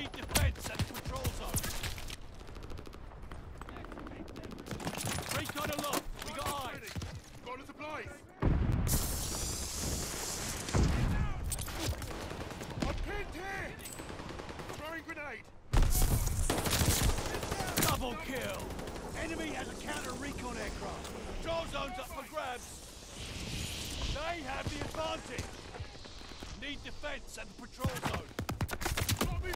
Need defense at the patrol zone. Recon aloft. We got eyes. Got the supplies. I'm pinned here. Throwing grenade. Double kill. Enemy has a counter recon aircraft. Control zone's up for grabs. They have the advantage. Need defense at the patrol zone.